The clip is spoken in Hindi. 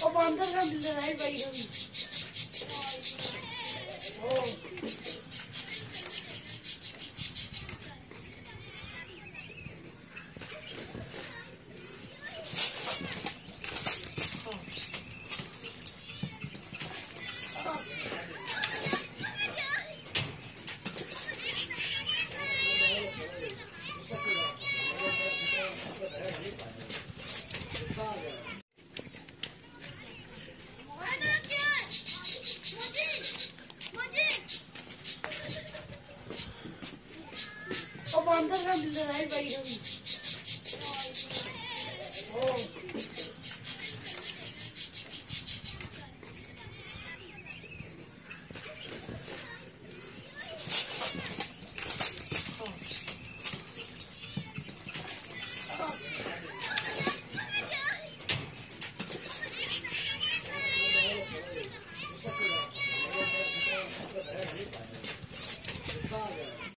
ও বন্ধ করে দিলে রাই বাই और अंदर लड़ाई बड़ी होगी longer.